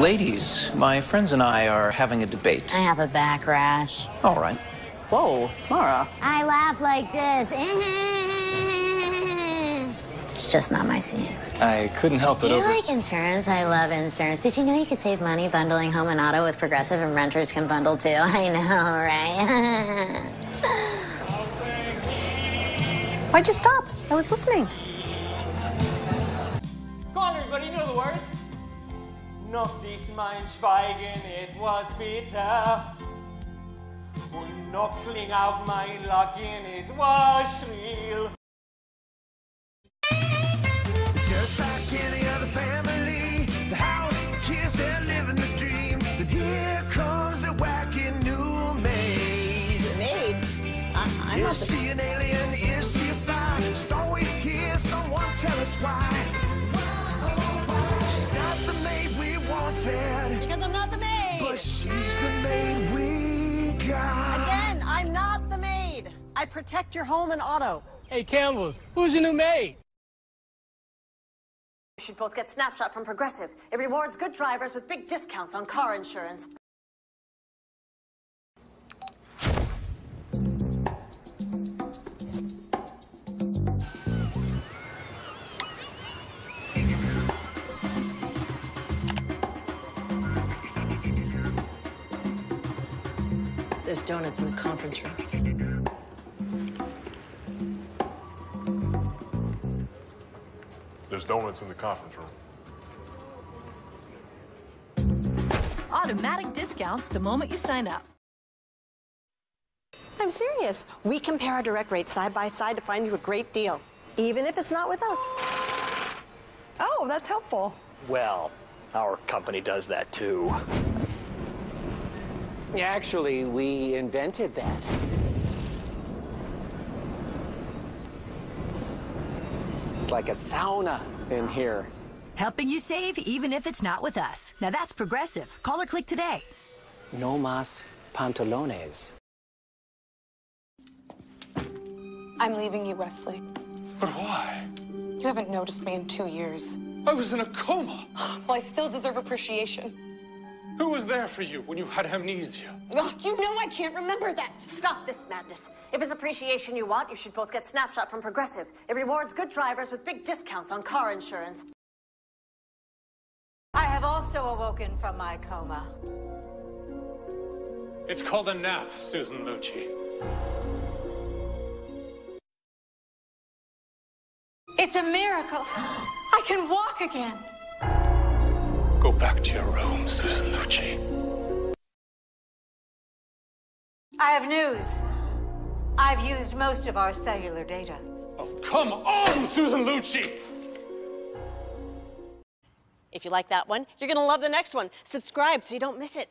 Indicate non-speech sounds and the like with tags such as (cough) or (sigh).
Ladies, my friends and I are having a debate. I have a back rash. All right. Whoa, Mara. I laugh like this. (laughs) It's just not my scene. I couldn't help Do it you over. like insurance? I love insurance. Did you know you could save money bundling home and auto with Progressive and renters can bundle too? (laughs) I know, right? (laughs) Why'd you stop? I was listening. Noch ist mein Schweigen etwas bitter. Und noch klingt auch mein Lachen etwas schrill. Just like any other family, the house, the kids, they're living the dream. Then here comes the wacky new maid. Maid? I, I'm not Is she an alien? Is she a spy? She's always here, someone tell us why. We Because I'm not the maid. but she's the maid we got. Again, I'm not the maid. I protect your home and auto. Hey, Campbell's, who's your new maid? You should both get Snapshot from Progressive. It rewards good drivers with big discounts on car insurance. There's donuts in the conference room. There's donuts in the conference room. Automatic discounts the moment you sign up. I'm serious. We compare our direct rates side by side to find you a great deal, even if it's not with us. Oh, that's helpful. Well, our company does that too. Actually, we invented that. It's like a sauna in here. Helping you save even if it's not with us. Now that's progressive. Call or click today. No más pantalones. I'm leaving you, Wesley. But why? You haven't noticed me in two years. I was in a coma. (gasps) Well, I still deserve appreciation. Who was there for you when you had amnesia? Ugh, you know I can't remember that. Stop this madness. If it's appreciation you want, you should both get Snapshot from Progressive. It rewards good drivers with big discounts on car insurance. I have also awoken from my coma. It's called a nap, Susan Lucci. It's a miracle. (gasps) I can walk again. Go back to your room, Susan Lucci. I have news. I've used most of our cellular data. Oh, come on, Susan Lucci! If you like that one, you're going to love the next one. Subscribe so you don't miss it.